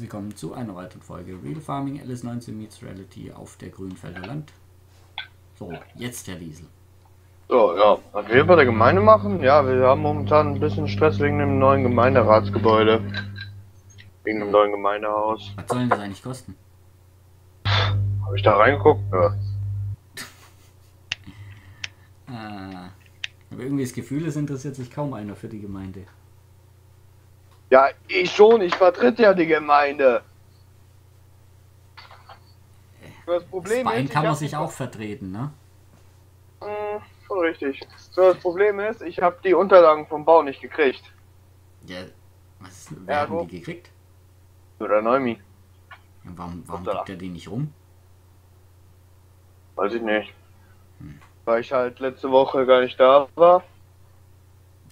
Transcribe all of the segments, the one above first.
herzlich willkommen zu einer weiteren Folge Real Farming LS19 Meets Reality auf der Grünfelder Land. So, jetzt der Diesel. So, ja. Was wir bei der Gemeinde machen? Ja, wir haben momentan ein bisschen Stress wegen dem neuen Gemeinderatsgebäude. Wegen dem neuen Gemeindehaus. Was soll denn das eigentlich kosten? Habe ich da reingeguckt? Ja. Ah, aber irgendwie das Gefühl, es interessiert sich kaum einer für die Gemeinde. Ja, ich schon, ich vertrete ja die Gemeinde. Das Problem Bei ist. kann man sich auch vertreten, ne? Hm, schon richtig. So, das Problem ist, ich habe die Unterlagen vom Bau nicht gekriegt. Ja, was wer Ja, hat die gekriegt? Oder Neumi. Ja, warum warum gibt er die nicht rum? Weiß ich nicht. Hm. Weil ich halt letzte Woche gar nicht da war.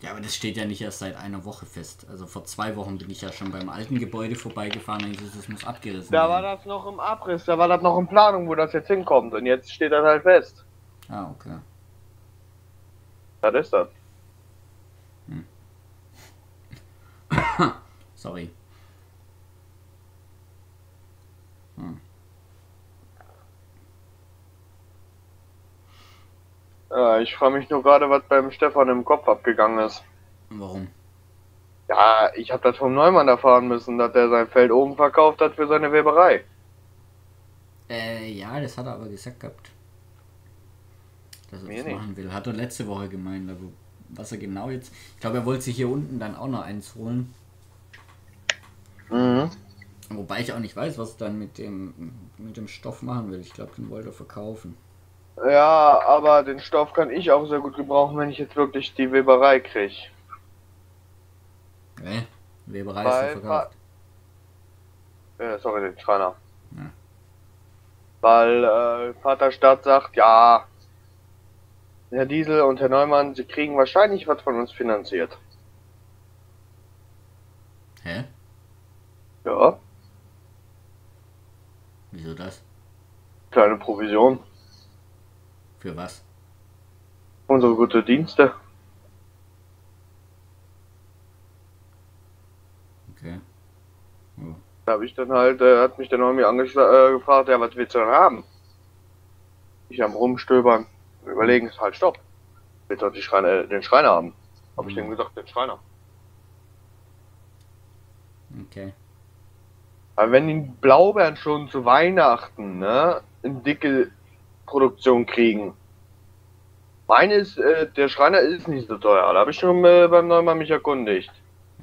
Ja, aber das steht ja nicht erst seit einer Woche fest. Also vor zwei Wochen bin ich ja schon beim alten Gebäude vorbeigefahren und gesagt, das muss abgerissen Da war werden. das noch im Abriss, da war das noch in Planung, wo das jetzt hinkommt. Und jetzt steht das halt fest. Ah, okay. Das ist das. Sorry. Ja, ich frage mich nur gerade, was beim Stefan im Kopf abgegangen ist. Warum? Ja, ich habe das vom Neumann erfahren müssen, dass er sein Feld oben verkauft hat für seine Weberei. Äh, ja, das hat er aber gesagt gehabt. Dass er Mir das nicht. machen will. Hat er letzte Woche gemeint, aber was er genau jetzt. Ich glaube, er wollte sich hier unten dann auch noch eins holen. Mhm. Wobei ich auch nicht weiß, was er dann mit dem mit dem Stoff machen will. Ich glaube, den wollte er verkaufen. Ja, aber den Stoff kann ich auch sehr gut gebrauchen, wenn ich jetzt wirklich die Weberei kriege. Hä? Weberei Weil- ist ja verkauft. Äh, sorry, den Schreiner. Ja. Weil äh, Vater Stadt sagt, ja, Herr Diesel und Herr Neumann, Sie kriegen wahrscheinlich was von uns finanziert. Hä? Ja, Wieso das? kleine Provision. Für was? Unsere gute Dienste. Okay. Oh. Da habe ich dann halt, äh, hat mich der Neumi äh, gefragt, ja, was willst du denn haben? Ich am Rumstöbern. Überlegen, halt, stopp. Willst du äh, den Schreiner haben? Habe ich Mhm. dann gesagt, den Schreiner. Okay. Aber wenn die Blaubeeren schon zu Weihnachten, ne, eine dicke Produktion kriegen. Meine ist, äh, der Schreiner ist nicht so teuer. Da habe ich schon äh, beim Neumann mich erkundigt.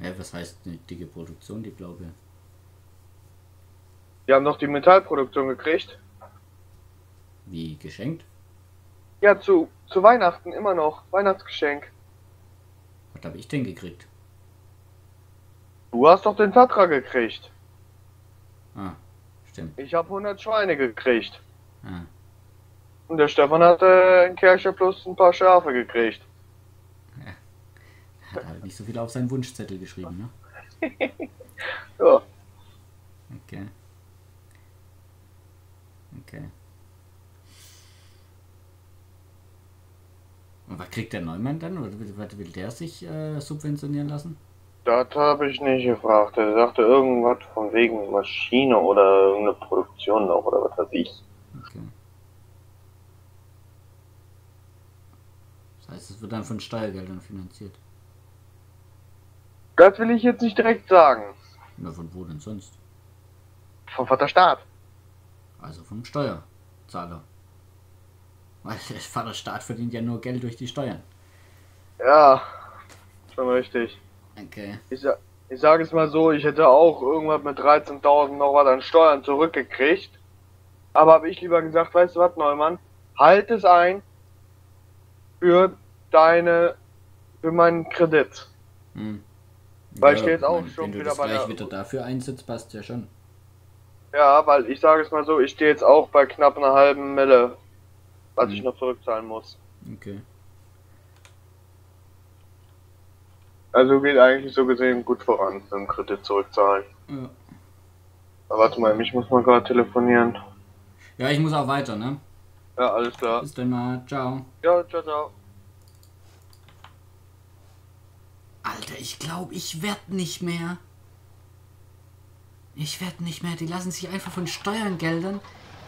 Ja, was heißt eine dicke Produktion, die Blaubeer? Die haben noch die Metallproduktion gekriegt. Wie geschenkt? Ja, zu, zu Weihnachten immer noch. Weihnachtsgeschenk. Was habe ich denn gekriegt? Du hast doch den Tatra gekriegt. Ah, stimmt. Ich habe 100 Schweine gekriegt. Ah, Und der Stefan hatte ein Kercher plus ein paar Schafe gekriegt. hat halt nicht so viel auf seinen Wunschzettel geschrieben, ne? Ja. Okay. Okay. Und was kriegt der Neumann dann? Was will der sich äh, subventionieren lassen? Das habe ich nicht gefragt. Er sagte irgendwas von wegen Maschine oder irgendeine Produktion noch oder was weiß ich. Okay. Das heißt, es wird dann von Steuergeldern finanziert. Das will ich jetzt nicht direkt sagen. Na, von wo denn sonst? Vom Vater Staat. Also vom Steuerzahler. Weil der Vaterstaat verdient ja nur Geld durch die Steuern. Ja, schon richtig. Okay. Ich, ich sage es mal so, ich hätte auch irgendwas mit 13.000 noch was an Steuern zurückgekriegt. Aber habe ich lieber gesagt, weißt du was, Neumann? Halt es ein für deine, für meinen Kredit. Hm. Weil ich stehe jetzt auch wenn- schon Wenn du wieder das bei gleich der- wieder dafür einsetzt, passt ja schon. Ja, weil ich sage es mal so, ich stehe jetzt auch bei knapp einer halben Mille, was ich Mhm. noch zurückzahlen muss. Okay. Also geht eigentlich so gesehen gut voran mit dem Kredit zurückzahlen. Ja. Aber warte mal, mich muss man gerade telefonieren. ja, ich muss auch weiter, ne? Ja, alles klar. Bis dann mal. Ciao. Ja, ciao, ciao. Alter, ich glaube, ich werd nicht mehr. Ich werde nicht mehr. Die lassen sich einfach von Steuergeldern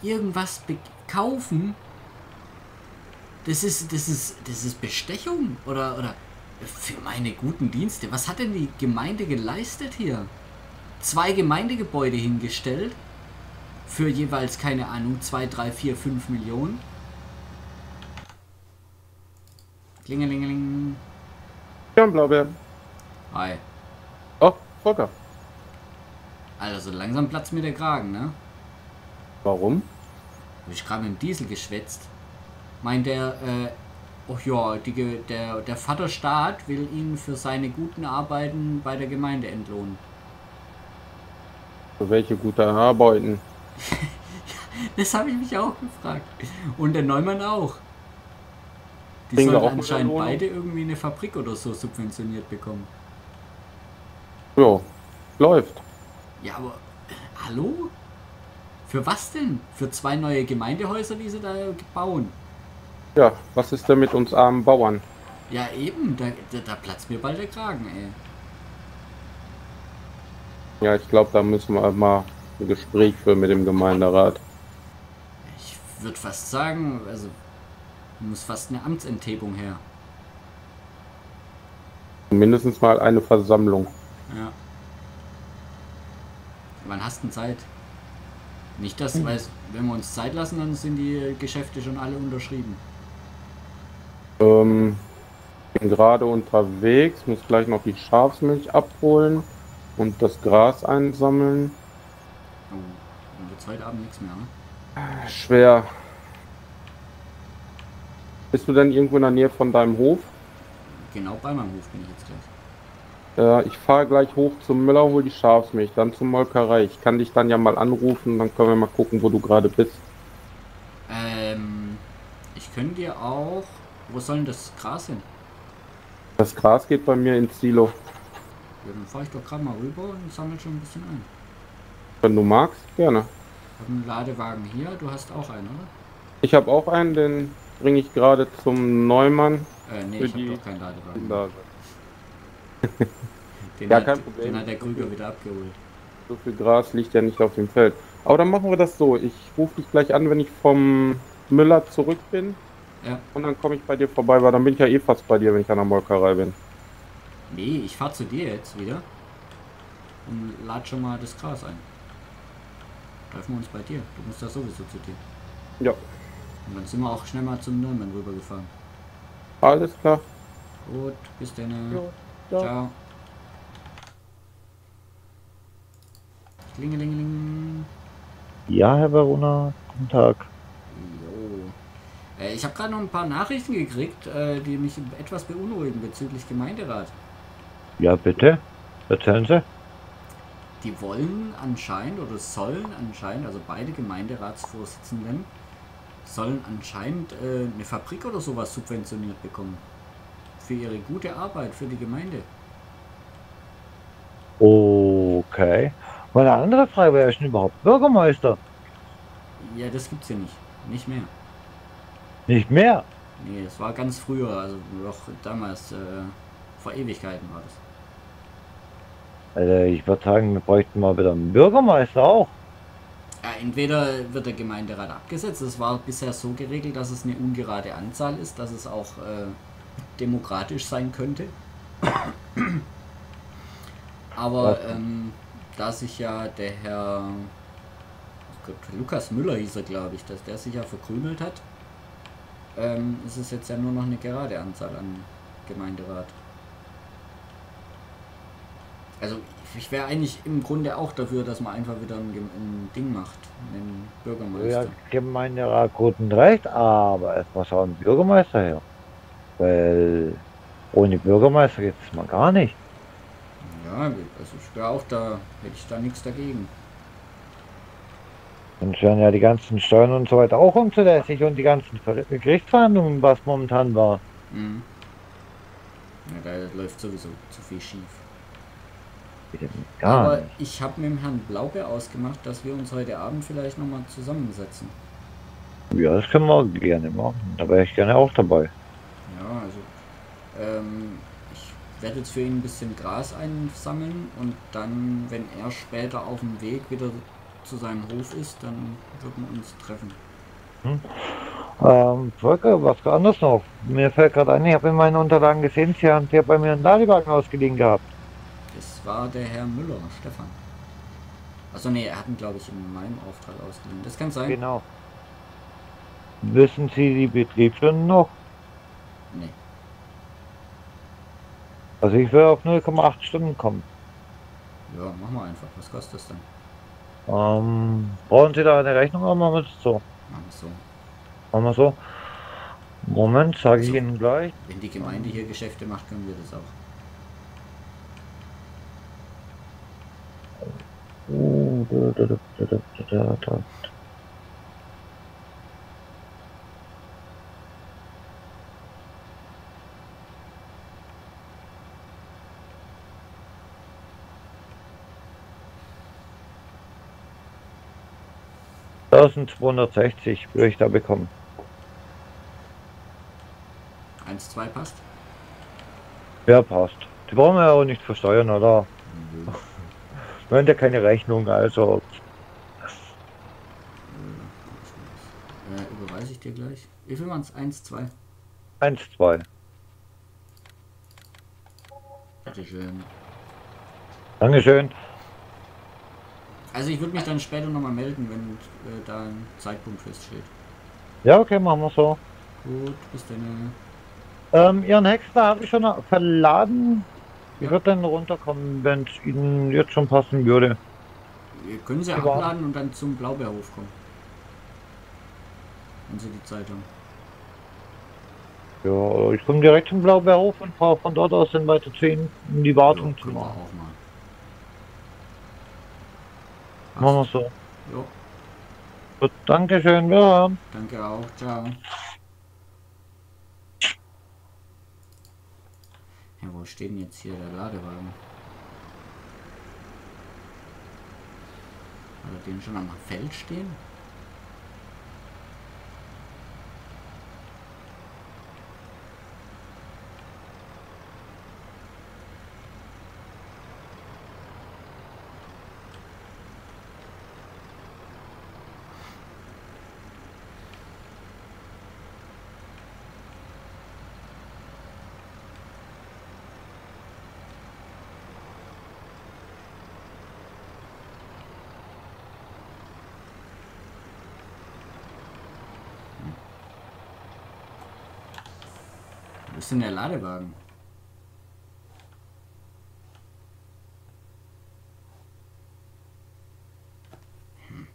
irgendwas kaufen. Das ist, das ist, das ist Bestechung oder, oder für meine guten Dienste. Was hat denn die Gemeinde geleistet hier? Zwei Gemeindegebäude hingestellt für jeweils, keine Ahnung, 2, 3, 4, 5 Millionen. Klingelingeling. Ja, Blaubeer. Hi. Oh, Volker. Also langsam platzt mir der Kragen, ne? Warum? Hab ich gerade mit dem Diesel geschwätzt. Meint der, äh, oh ja, die, der, der Vaterstaat will ihn für seine guten Arbeiten bei der Gemeinde entlohnen. Für welche gute Arbeiten? das habe ich mich auch gefragt. Und der Neumann auch. Die sollen anscheinend beide irgendwie eine Fabrik oder so subventioniert bekommen. Ja, läuft. Ja, aber hallo? Für was denn? Für zwei neue Gemeindehäuser, die sie da bauen? Ja, was ist denn mit uns armen Bauern? Ja, eben, da, da, da platzt mir bald der Kragen, ey. Ja, ich glaube, da müssen wir mal ein Gespräch führen mit dem Gemeinderat. Ich würde fast sagen, also muss fast eine Amtsenthebung her. Mindestens mal eine Versammlung. Ja. Wann hast du denn Zeit? Nicht, dass, weil wenn wir uns Zeit lassen, dann sind die Geschäfte schon alle unterschrieben. Ähm, bin gerade unterwegs, muss gleich noch die Schafsmilch abholen und das Gras einsammeln. Oh, dann wird's heute Abend nichts mehr, ne? Schwer. Bist du denn irgendwo in der Nähe von deinem Hof? Genau bei meinem Hof bin ich jetzt gleich. Äh, ich fahre gleich hoch zum Müller, hol die Schafsmilch, dann zur Molkerei. Ich kann dich dann ja mal anrufen, dann können wir mal gucken, wo du gerade bist. Ähm, ich könnte dir auch. Wo soll denn das Gras hin? Das Gras geht bei mir ins Silo. Ja, dann fahre ich doch gerade mal rüber und sammle schon ein bisschen ein. Wenn du magst, gerne. Ich habe einen Ladewagen hier, du hast auch einen, oder? Ich habe auch einen, den bringe ich gerade zum Neumann. Äh, nee, ich habe doch keinen Ladewagen. Da- Den, Ja, hat, kein Problem. den hat der Krüger wieder abgeholt. So viel Gras liegt ja nicht auf dem Feld. Aber dann machen wir das so. Ich rufe dich gleich an, wenn ich vom Müller zurück bin. Ja. Und dann komme ich bei dir vorbei, weil dann bin ich ja eh fast bei dir, wenn ich an der Molkerei bin. Nee, ich fahr zu dir jetzt wieder und lad schon mal das Gras ein. Treffen wir uns bei dir. Du musst ja sowieso zu dir. Ja, Und dann sind wir auch schnell mal zum Neumann rübergefahren. alles klar. Gut, bis dann. Jo, ciao. Ciao. Klingelingeling. Ja, Herr Verona, guten Tag. Jo. Äh, ich habe gerade noch ein paar Nachrichten gekriegt, äh, die mich etwas beunruhigen bezüglich Gemeinderat. Ja, bitte. Erzählen Sie. Die wollen anscheinend oder sollen anscheinend, also beide Gemeinderatsvorsitzenden, sollen anscheinend äh, eine Fabrik oder sowas subventioniert bekommen. Für ihre gute Arbeit für die Gemeinde. Okay. Und eine andere Frage, wer ist denn überhaupt Bürgermeister? Ja, das gibt's hier nicht. Nicht mehr. Nicht mehr. Nee, das war ganz früher, also noch damals, äh, vor Ewigkeiten war das. Also ich würde sagen, wir bräuchten mal wieder einen Bürgermeister auch. Ja, entweder wird der Gemeinderat abgesetzt, es war bisher so geregelt, dass es eine ungerade Anzahl ist, dass es auch äh, demokratisch sein könnte. Aber ähm, da sich ja der Herr oh Gott, Lukas Müller hieß er, glaube ich, dass der sich ja verkrümelt hat, ähm, ist es jetzt ja nur noch eine gerade Anzahl an Gemeinderat. Also ich wäre eigentlich im Grunde auch dafür, dass man einfach wieder ein, ein Ding macht, einen Bürgermeister. Ja, Gemeinderat guten Recht, aber es muss auch ein Bürgermeister her. Weil ohne Bürgermeister geht es mal gar nicht. Ja, also ich wäre auch da, hätte ich da nichts dagegen. Sonst wären ja die ganzen Steuern und so weiter auch unzulässig und die ganzen Ver Gerichtsverhandlungen, was momentan war. Mhm. Ja, da läuft sowieso zu viel schief. Gar Aber nicht. ich habe mit dem Herrn Blaubeer ausgemacht, dass wir uns heute Abend vielleicht nochmal zusammensetzen. Ja, das können wir gerne machen. Da wäre ich gerne auch dabei. Ja, also ähm, ich werde jetzt für ihn ein bisschen Gras einsammeln und dann, wenn er später auf dem Weg wieder zu seinem Hof ist, dann würden wir uns treffen. Ähm, Volker, was anderes noch. Mir fällt gerade ein, ich habe in meinen Unterlagen gesehen, Sie haben ja bei mir einen Ladewagen ausgeliehen gehabt. Das war der Herr Müller, Stefan. Also nee, er hat ihn glaube ich in meinem Auftrag ausgeliehen. Das kann sein. Genau. Wissen Sie die Betriebsstunden noch? Nee. Also ich will auf 0,8 Stunden kommen. Ja, machen wir einfach. Was kostet das dann? Ähm, brauchen Sie da eine Rechnung oder machen wir das so? Machen wir so. Machen wir so. Moment, sage ich So. Ihnen gleich. Wenn die Gemeinde hier Geschäfte macht, können wir das auch. 1260 würde ich da bekommen. 1, 2 passt? Ja, passt. Die brauchen wir ja auch nicht versteuern, oder? Mhm. Wir haben ja keine Rechnung, also. Äh, überweise ich dir gleich. Wie viel waren es? 1, 2? 1, 2. Bitteschön. Dankeschön. Also ich würde mich dann später nochmal melden, wenn äh, da ein Zeitpunkt feststeht. Ja, okay, machen wir so. Gut, bis dann. Ähm, Ihren Hexer habe ich schon verladen. Ich Ja. würde dann runterkommen, wenn es Ihnen jetzt schon passen würde. Wir können sie waren- abladen und dann zum Blaubeerhof kommen. Wenn sie die Zeit haben. Ja, ich komme direkt zum Blaubeerhof und fahre von dort aus dann weiter zu Ihnen, um die Wartung Ja, zu machen. Mal. Machen wir so. Jo, Gut, Dankeschön, wir hören. danke auch. Ciao. Ja, wo steht denn jetzt hier der Ladewagen? Hat er den schon am Feld stehen? Wo ist denn der Ladewagen? Hm.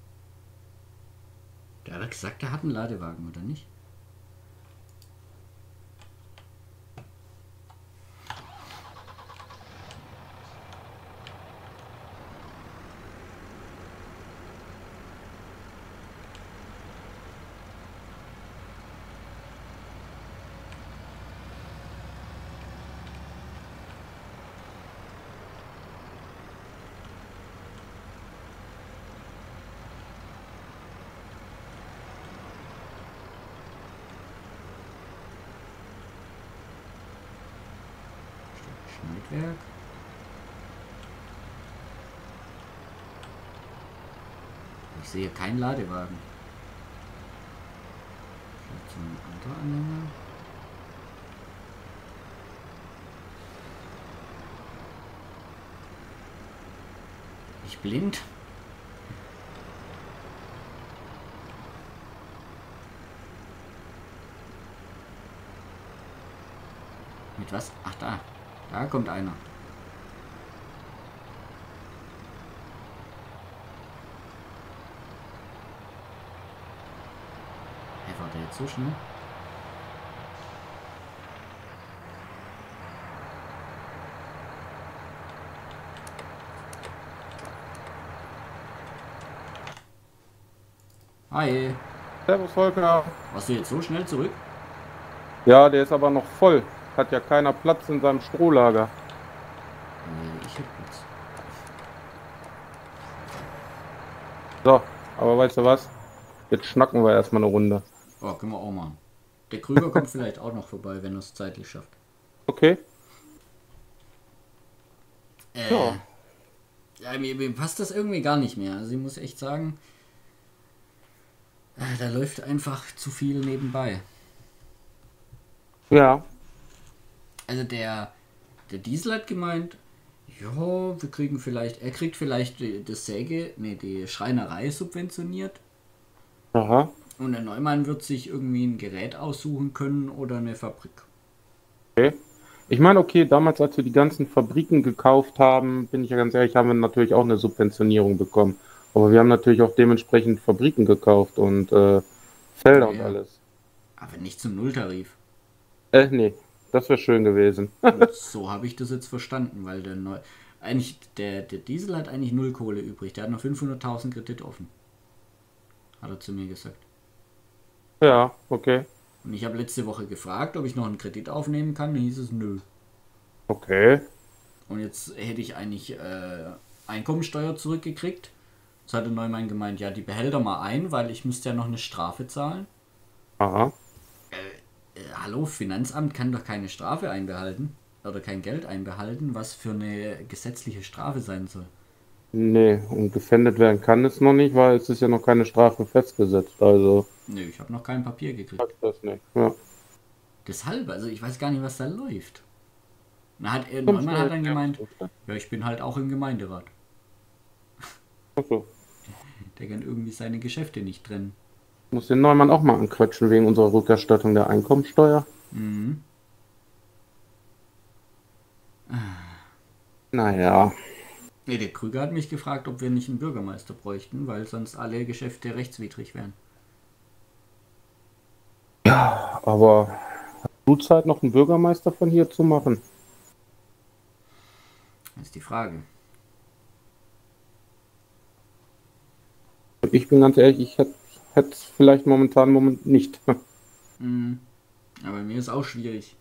Der hat gesagt, er hat einen Ladewagen, oder nicht? Schneidwerk. Ich sehe keinen Ladewagen. Vielleicht so. Ich blind. Mit was? Ach da. Da kommt einer. Hey, war der jetzt so schnell? Hi. Servus Volker. Warst du jetzt so schnell zurück? Ja, der ist aber noch voll. Hat ja keiner Platz in seinem Strohlager. Äh, ich hab Platz. So, aber weißt du was? Jetzt schnacken wir erstmal eine Runde. Oh, können wir auch machen. Der Krüger kommt vielleicht auch noch vorbei, wenn er es zeitlich schafft. Okay? Äh, Ja. ja. mir, mir passt das irgendwie gar nicht mehr. Also ich muss echt sagen, äh, da läuft einfach zu viel nebenbei. Ja. Also der, der Diesel hat gemeint, ja, wir kriegen vielleicht, er kriegt vielleicht die, das Säge, nee, die Schreinerei subventioniert. Aha. Und der Neumann wird sich irgendwie ein Gerät aussuchen können oder eine Fabrik. Okay. Ich meine, okay, damals, als wir die ganzen Fabriken gekauft haben, bin ich ja ganz ehrlich, haben wir natürlich auch eine Subventionierung bekommen. Aber wir haben natürlich auch dementsprechend Fabriken gekauft und äh, Felder und Ja. alles. Aber nicht zum Nulltarif. Äh, nee, das wäre schön gewesen. So habe ich das jetzt verstanden, weil der Neu eigentlich der, der Diesel hat eigentlich null Kohle übrig. Der hat noch 500.000 Kredit offen. Hat er zu mir gesagt. ja, okay. Und ich habe letzte Woche gefragt, ob ich noch einen Kredit aufnehmen kann. Dann hieß es nö. Okay. Und jetzt hätte ich eigentlich äh, Einkommensteuer zurückgekriegt. Jetzt hat der Neumann gemeint, ja, die behält er mal ein, weil ich müsste ja noch eine Strafe zahlen. Aha. Hallo, Finanzamt kann doch keine Strafe einbehalten. Oder kein Geld einbehalten, was für eine gesetzliche Strafe sein soll. Nee, und gefändet werden kann es noch nicht, weil es ist ja noch keine Strafe festgesetzt. Also, Nö, ich habe noch kein Papier gekriegt. das nicht. Ja. Deshalb, also ich weiß gar nicht, was da läuft. Na, hat, äh, Neumann hat dann gemeint, ja, ich bin halt auch im Gemeinderat. Achso. Der kann irgendwie seine Geschäfte nicht trennen. Muss den Neumann auch mal anquatschen wegen unserer Rückerstattung der Einkommensteuer. Mhm. Naja. Nee, der Krüger hat mich gefragt, ob wir nicht einen Bürgermeister bräuchten, weil sonst alle Geschäfte rechtswidrig wären. Aber hast du Zeit, noch einen Bürgermeister von hier zu machen? Das ist die Frage. Ich bin ganz ehrlich, ich hätte es vielleicht momentan moment nicht. Mhm. Aber mir ist auch schwierig.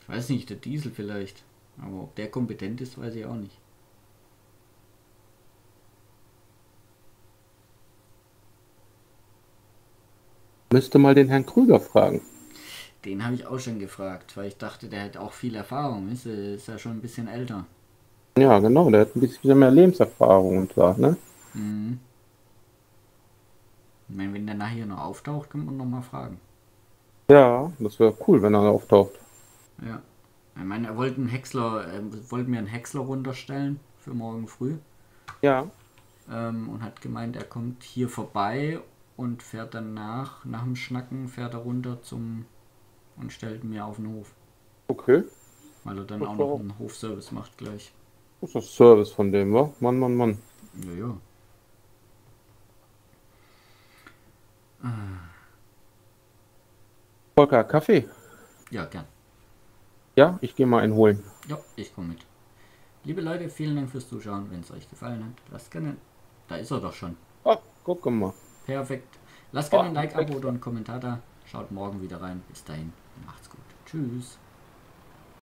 Ich weiß nicht, der Diesel vielleicht. Aber ob der kompetent ist, weiß ich auch nicht. Müsste mal den Herrn Krüger fragen. Den habe ich auch schon gefragt, weil ich dachte, der hat auch viel Erfahrung. Ist, er- ist ja schon ein bisschen älter. Ja, genau, der hat ein bisschen mehr Lebenserfahrung und so, ne? Mhm. Ich meine, wenn der nachher noch auftaucht, kann man noch mal fragen. Ja, das wäre cool, wenn er auftaucht. Ja. Ich meine, er wollte einen Häcksler, er wollte mir einen Häcksler runterstellen für morgen früh. Ja. ähm, und hat gemeint, er kommt hier vorbei und fährt danach, nach dem Schnacken, fährt er runter zum und stellt mir auf den Hof. Okay. Weil er dann Ach auch noch einen Hofservice macht gleich. Das ist das Service von dem, wa? Mann, Mann, Mann. Ja, ja. Volker, Kaffee? Ja, gern. Ja, ich gehe mal einen holen. Ja, ich komme mit. Liebe Leute, vielen Dank fürs Zuschauen. Wenn es euch gefallen hat, lasst gerne. Da ist er doch schon. Oh, guck mal. Perfekt. Lasst gerne Oh, ein Like, perfekt. Abo oder einen Kommentar da. Schaut morgen wieder rein. Bis dahin, macht's gut. Tschüss.